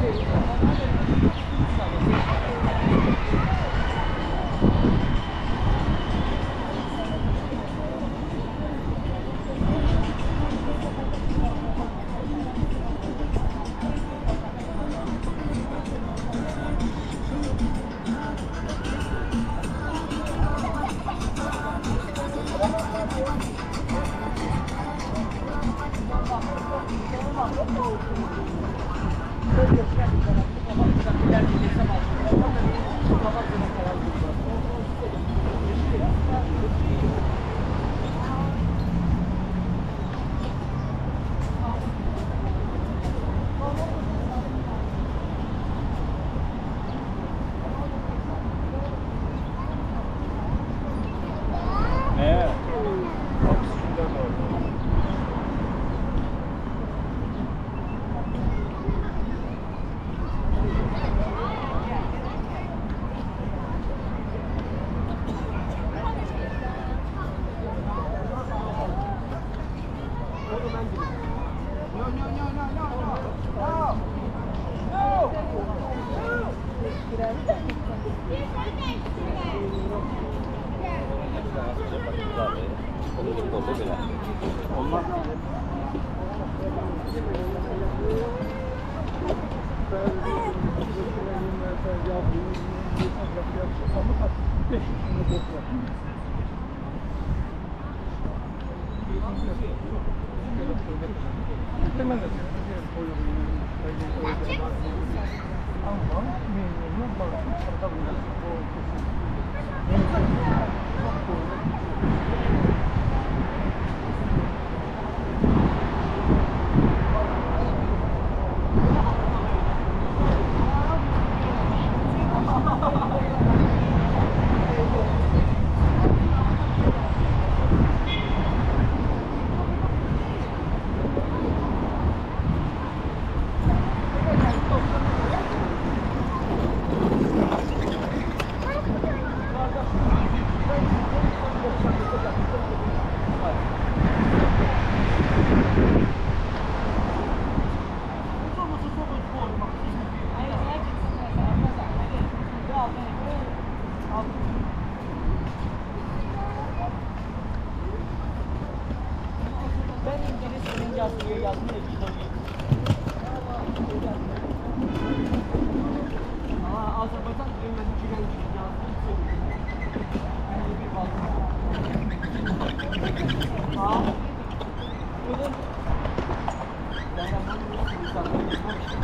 Thank you. Olmaz. Ben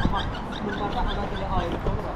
ama bunlarda ana dili ayrı olur. Ama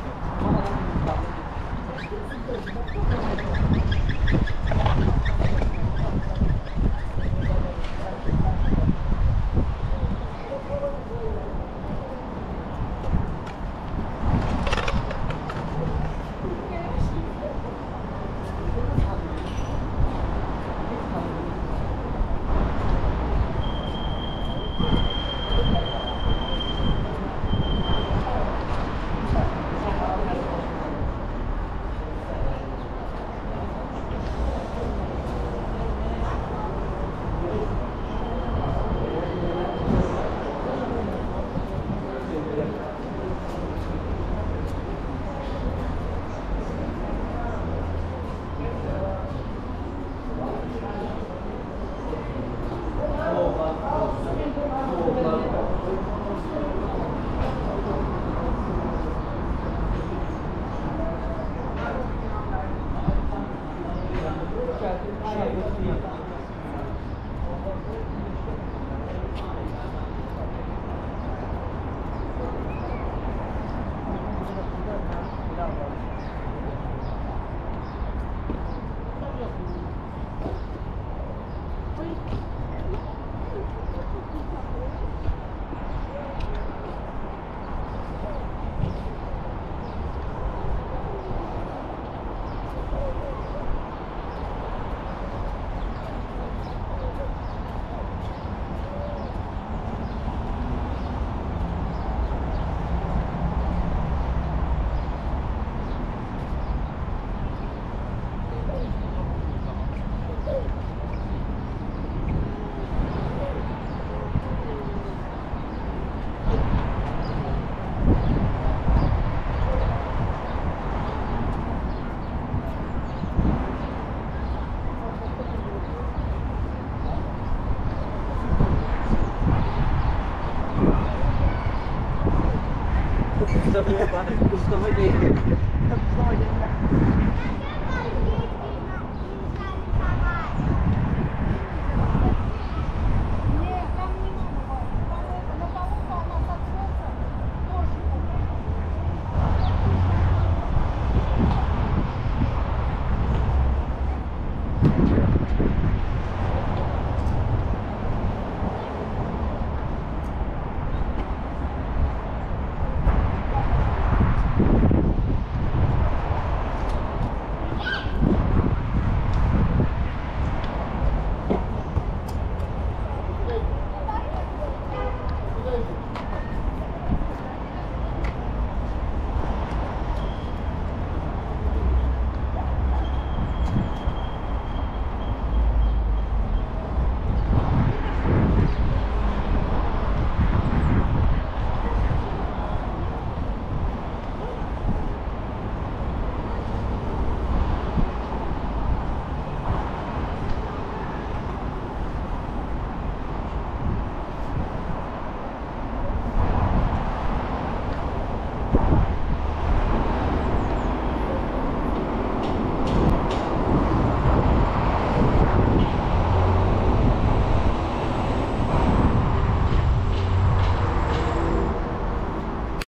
Bakit gusto mo din?